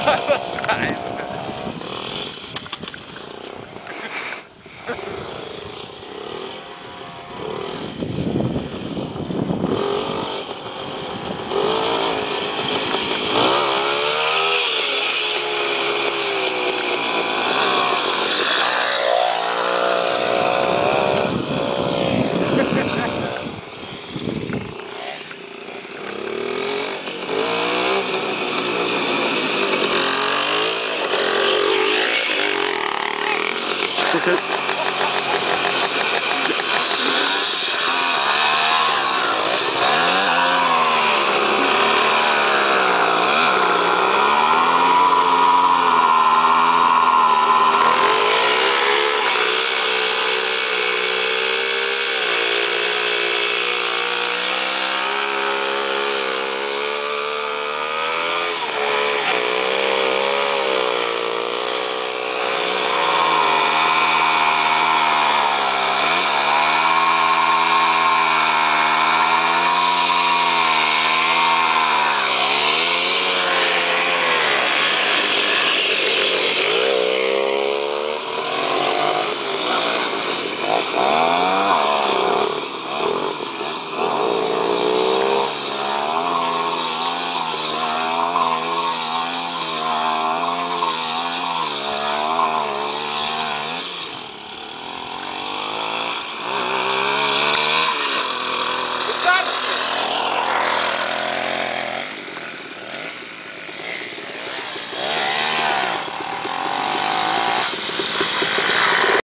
That's a sign. Okay.